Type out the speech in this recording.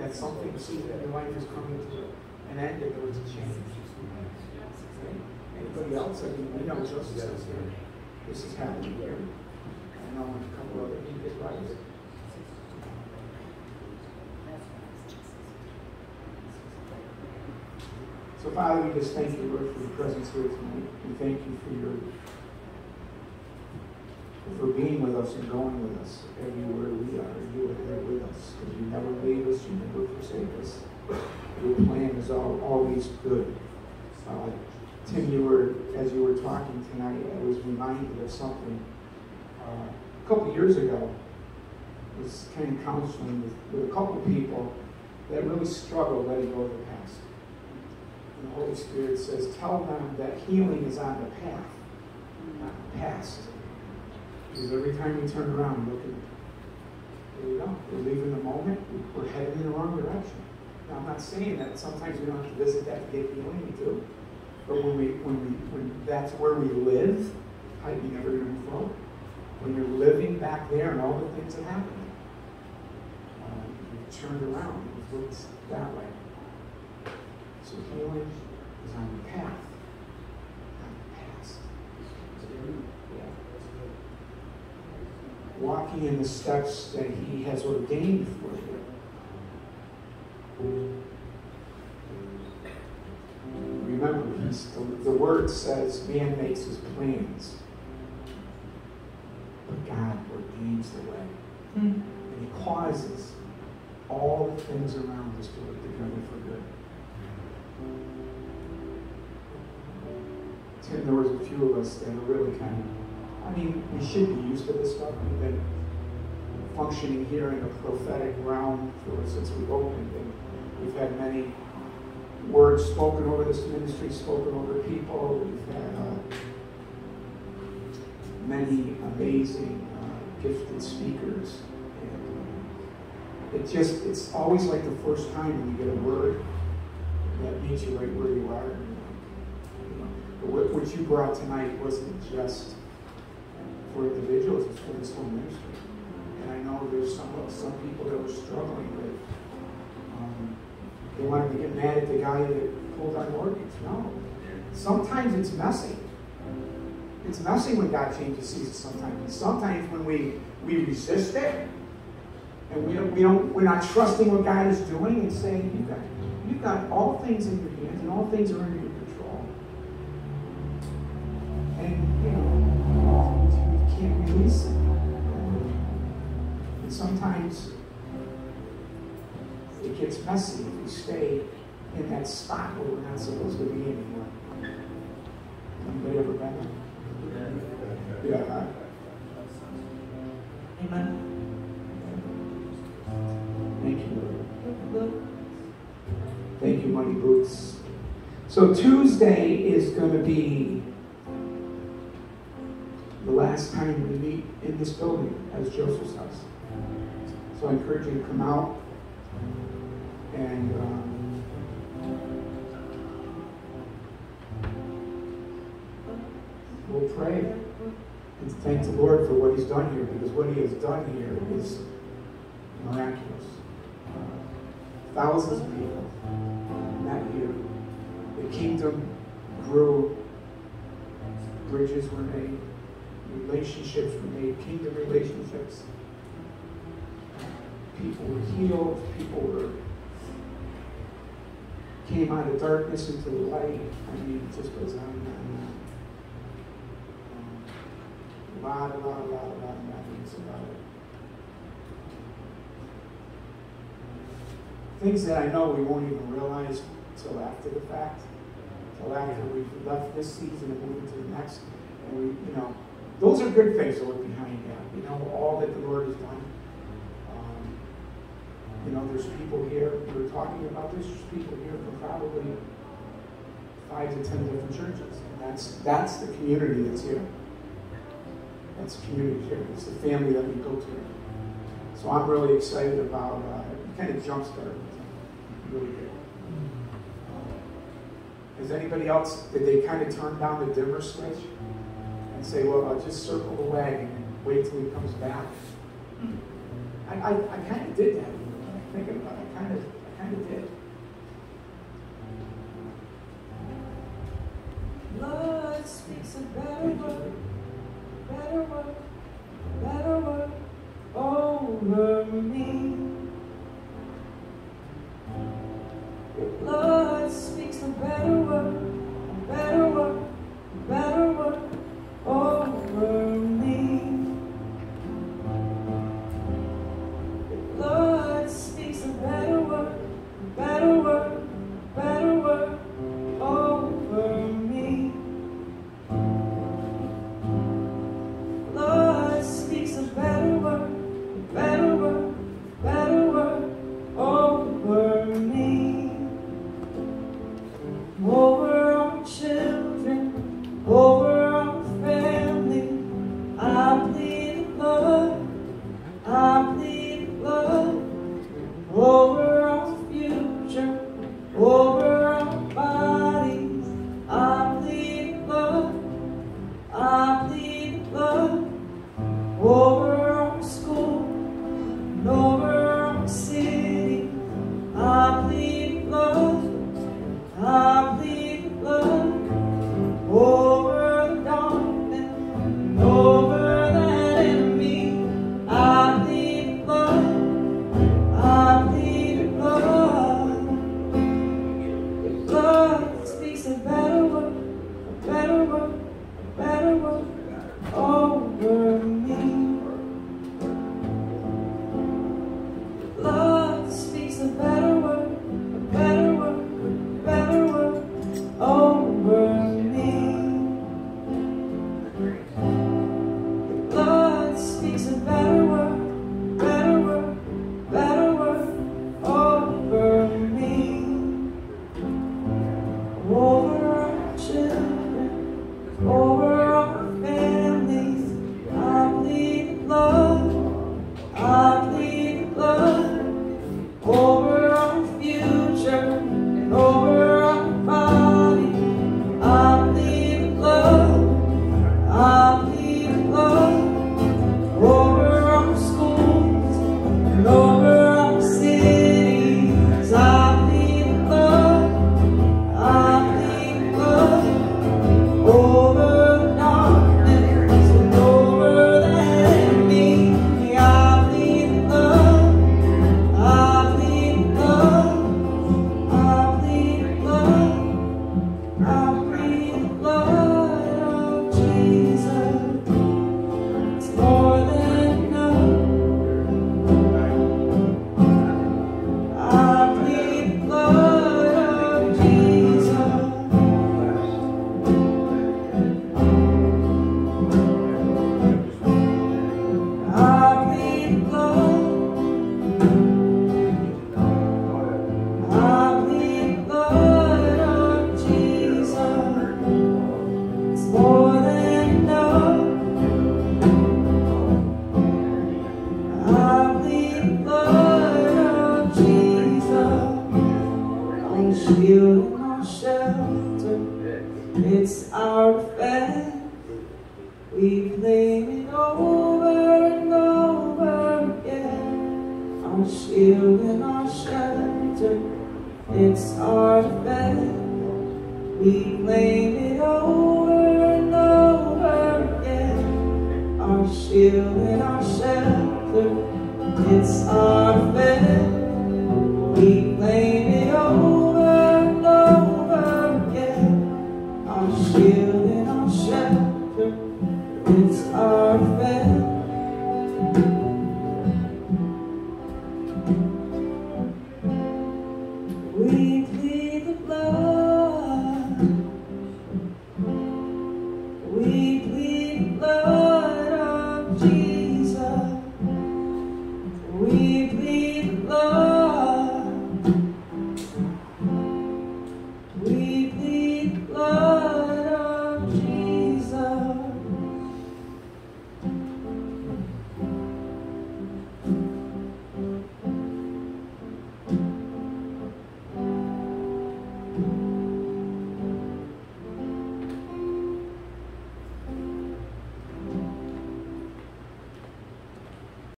Father, that just this is coming it'll be and on a change. Anybody else? I mean, couple other deep this so I'd like to thank you, Lord, for your presence here tonight. We thank you for your for being with us and going with us everywhere we are. You are there with us. Because you never leave us, you never forsake us. Your plan is all, always good. Uh, Tim, you were as you were talking tonight, I was reminded of something. Uh, a couple years ago, I was kind of counseling with, with a couple people that really struggled letting go of the past. And the Holy Spirit says, tell them that healing is on the path, not the past. Because every time we turn around, look at there we go. We're leaving the moment. We're heading in the wrong direction. Now, I'm not saying that sometimes we don't have to visit that to get healing. We do. But when we when we when that's where we live, how you never going to move forward? When you're living back there and all the things that happen, uh, you turned around. It looks that way. So healing is on the path, not the past. Walking in the steps that He has ordained for you. Remember, the, the word says man makes his plans, but God ordains the way. Hmm. And He causes all the things around us to work together for good. Tim, there was a few of us that are really kind of, I mean, we should be used to this stuff. We've been functioning here in a prophetic realm for since we opened, and we've had many words spoken over this ministry, spoken over people. We've had uh, many amazing, uh, gifted speakers. And uh, it just, it's always like the first time when you get a word that meets you right where you are. But what you brought tonight wasn't just for individuals, it's for this whole ministry. There's some some people that were struggling with um, they wanted to get mad at the guy that pulled our mortgage. No. Sometimes it's messy. It's messy when God changes seasons sometimes. And sometimes when we, we resist it and we don't, we don't we're not trusting what God is doing and saying, You've got you've got all things in your hands and all things are under your control. And you know, you can't release it. And sometimes it gets messy if we stay in that spot where we're not supposed to be anymore. Anybody ever been there? Yeah. Amen. Thank you, Lord. Thank you, MuddyBoots. So Tuesday is going to be the last time we meet in this building as Joseph's house. So I encourage you to come out and um, we'll pray and thank the Lord for what He's done here because what He has done here is miraculous. Uh, thousands of people met here. The kingdom grew. Bridges were made. Relationships were made. Kingdom relationships. People were healed. People were came out of darkness into the light. I mean, it just goes on and on and on. Um, a lot, a lot, a lot, a lot of things about it. Things that I know we won't even realize until after the fact, until after we've left this season and moved into the next. And we, you know, those are good things to look behind. You know, all that the Lord has done. You know, there's people here, we were talking about this, there's people here from probably five to ten different churches. And that's that's the community that's here. That's the community here. It's the family that we built here. So I'm really excited about uh, kind of jumpstart. Really good. Has anybody else, did they kind of turn down the dimmer switch and say, well, I'll just circle the wagon and wait till he comes back? Hmm. I, I, I kind of did that thinking about it. I kind of, I kind of did. Lord speaks a better word, better word, better word over me.